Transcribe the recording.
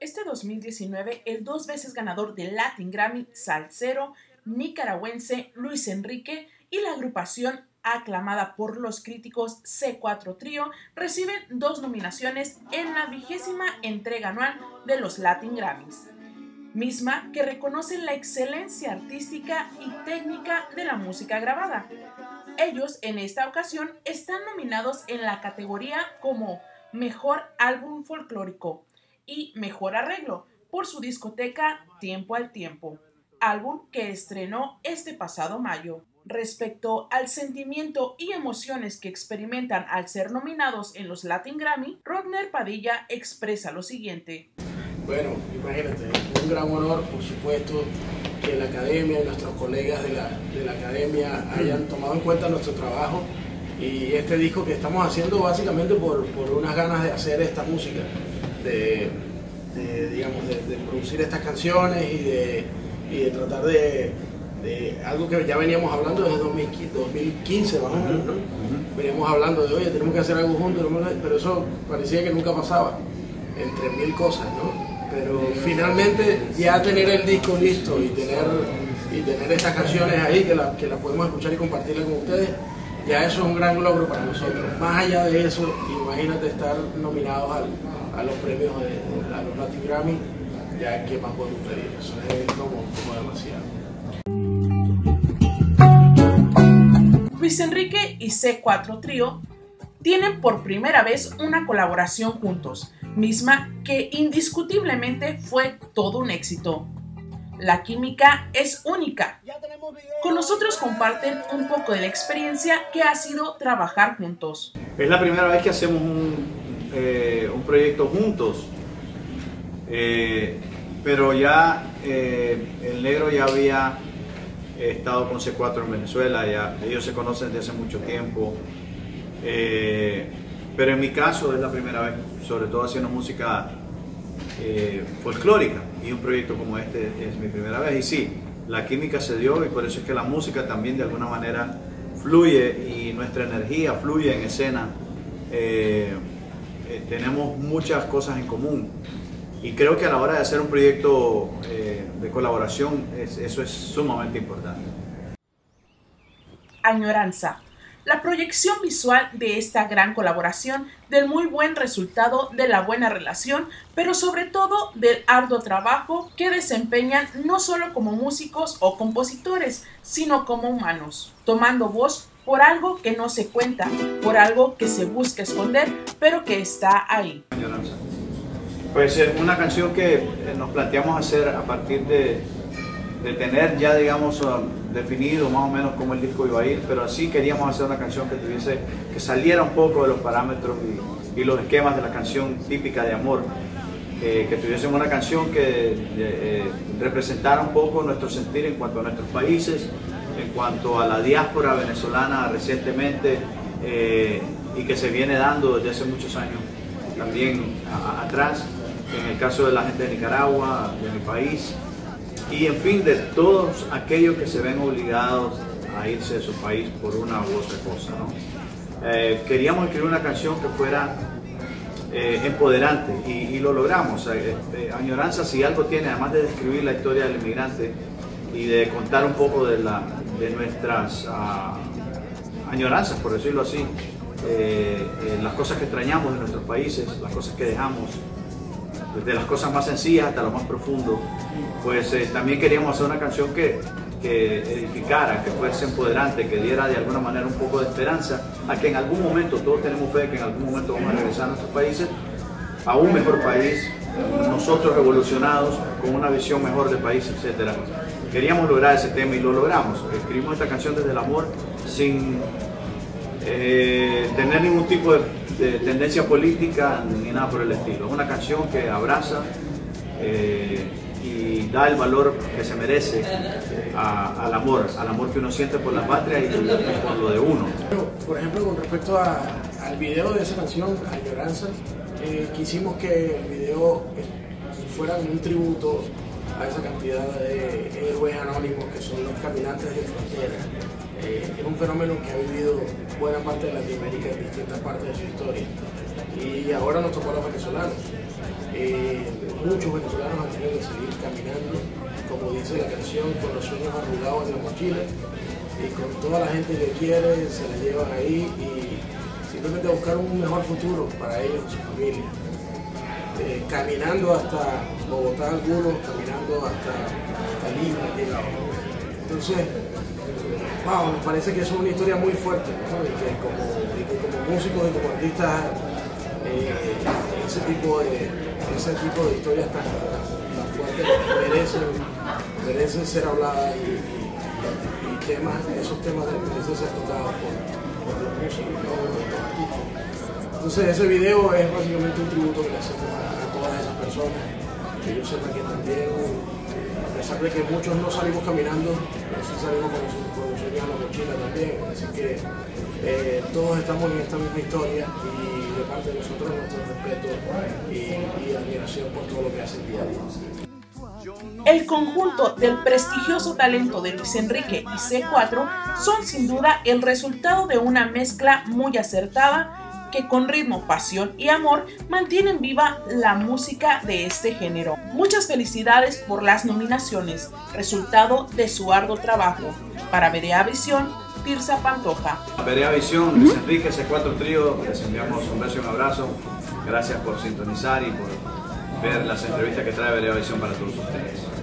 Este 2019, el dos veces ganador del Latin Grammy Salcero nicaragüense Luis Enrique y la agrupación aclamada por los críticos C4 Trío reciben dos nominaciones en la vigésima entrega anual de los Latin Grammys, misma que reconoce la excelencia artística y técnica de la música grabada. Ellos en esta ocasión están nominados en la categoría como Mejor Álbum Folclórico y Mejor Arreglo por su discoteca Tiempo al Tiempo, álbum que estrenó este pasado mayo. Respecto al sentimiento y emociones que experimentan al ser nominados en los Latin Grammy, Rodner Padilla expresa lo siguiente. Bueno, imagínate, un gran honor, por supuesto, que la academia y nuestros colegas de la, de la academia hayan tomado en cuenta nuestro trabajo y este disco que estamos haciendo básicamente por, por unas ganas de hacer esta música, de, digamos, de, producir estas canciones y de, y de tratar de, algo que ya veníamos hablando desde 2015, más o menos, ¿no? Veníamos hablando de, oye, tenemos que hacer algo juntos, pero eso parecía que nunca pasaba, entre mil cosas, ¿no? Pero finalmente ya tener el disco listo y tener, y tener estas canciones ahí que las que la podemos escuchar y compartirlas con ustedes, ya eso es un gran logro para nosotros. Más allá de eso, imagínate estar nominados a los premios de, a los Latin Grammy, ya qué más podemos pedir, eso es como, demasiado. Luis Enrique y C4 Trío tienen por primera vez una colaboración juntos, misma que indiscutiblemente fue todo un éxito. La química es única. Con nosotros comparten un poco de la experiencia que ha sido trabajar juntos. Es la primera vez que hacemos un, eh, proyecto juntos, eh, pero ya eh, el negro ya había estado con C4 en Venezuela, ya ellos se conocen desde hace mucho tiempo, pero en mi caso es la primera vez, sobre todo haciendo música folclórica y un proyecto como este es mi primera vez. Y sí, la química se dio y por eso es que la música también de alguna manera fluye y nuestra energía fluye en escena. Eh, eh, tenemos muchas cosas en común y creo que a la hora de hacer un proyecto eh, de colaboración eso es sumamente importante. Añoranza la proyección visual de esta gran colaboración, del muy buen resultado de la buena relación, pero sobre todo del arduo trabajo que desempeñan no solo como músicos o compositores, sino como humanos, tomando voz por algo que no se cuenta, por algo que se busca esconder, pero que está ahí. Pues es una canción que eh, nos planteamos hacer a partir de, de tener ya, digamos, definido más o menos cómo el disco iba a ir, pero así queríamos hacer una canción que tuviese, que saliera un poco de los parámetros y, los esquemas de la canción típica de amor, eh, que tuviésemos una canción que eh, representara un poco nuestro sentir en cuanto a nuestros países, en cuanto a la diáspora venezolana recientemente eh, y que se viene dando desde hace muchos años también atrás, en el caso de la gente de Nicaragua, de mi país, y en fin de todos aquellos que se ven obligados a irse de su país por una u otra cosa. Eh, queríamos escribir una canción que fuera eh, empoderante y, lo logramos. Este, Añoranza, si algo tiene, además de describir la historia del inmigrante y de contar un poco de, la, de nuestras uh, añoranzas, por decirlo así, eh, las cosas que extrañamos de nuestros países, las cosas que dejamos, desde las cosas más sencillas hasta lo más profundo, pues eh, también queríamos hacer una canción que, que edificara, que fuese empoderante, que diera de alguna manera un poco de esperanza a que en algún momento, todos tenemos fe que en algún momento vamos a regresar a nuestros países, a un mejor país, nosotros revolucionados, con una visión mejor del país, etc. Queríamos lograr ese tema y lo logramos. Escribimos esta canción desde el amor sin eh, tener ningún tipo de de tendencia política ni nada por el estilo. Es una canción que abraza eh, y da el valor que se merece al amor, al amor que uno siente por la patria y por lo de uno. Por ejemplo, con respecto al video de esa canción, a Lloranza, eh, quisimos que el video fuera un tributo a esa cantidad de héroes anónimos que son los caminantes de frontera. Eh, es un fenómeno que ha vivido buena parte de Latinoamérica en distintas partes de su historia. y ahora nos tocó a los venezolanos. Eh, muchos venezolanos han tenido que seguir caminando, como dice la canción, con los sueños arrugados en la mochila y con toda la gente que quiere, se la llevan ahí y simplemente buscar un mejor futuro para ellos y su familia. Eh, caminando hasta Bogotá algunos, caminando hasta, hasta Lima, Entonces, wow, me parece que es una historia muy fuerte, que como, músicos y como artistas, eh, ese, tipo de, ese tipo de historias tan, fuertes merecen, merecen ser habladas y, temas, esos temas merecen ser tocados por, los músicos, y los artistas. Entonces ese video es básicamente un tributo que le hacemos a, todas esas personas, que yo sepa que también, a pesar de que muchos no salimos caminando, sí salimos con, con a la mochila también, así que eh, todos estamos en esta misma historia y de parte de nosotros nuestro respeto y, y admiración por todo lo que hace el día a día. El conjunto del prestigioso talento de Luis Enrique y C4 son sin duda el resultado de una mezcla muy acertada que con ritmo, pasión y amor mantienen viva la música de este género. Muchas felicidades por las nominaciones, resultado de su arduo trabajo. Para Berea Visión, Tirsa Pantoja. Berea Visión, Luis Enrique, C4 Trío, les enviamos un beso y un abrazo. Gracias por sintonizar y por ver las entrevistas que trae Visión para todos ustedes.